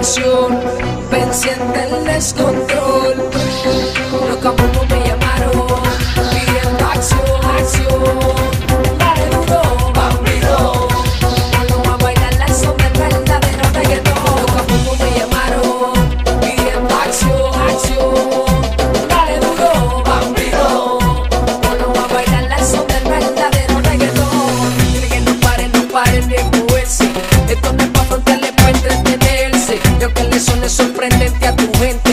acción, venciendo el descontrol. No como sorprendente a tu gente.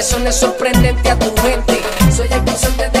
Eso no es sorprendente a tu gente. Soy el concepto de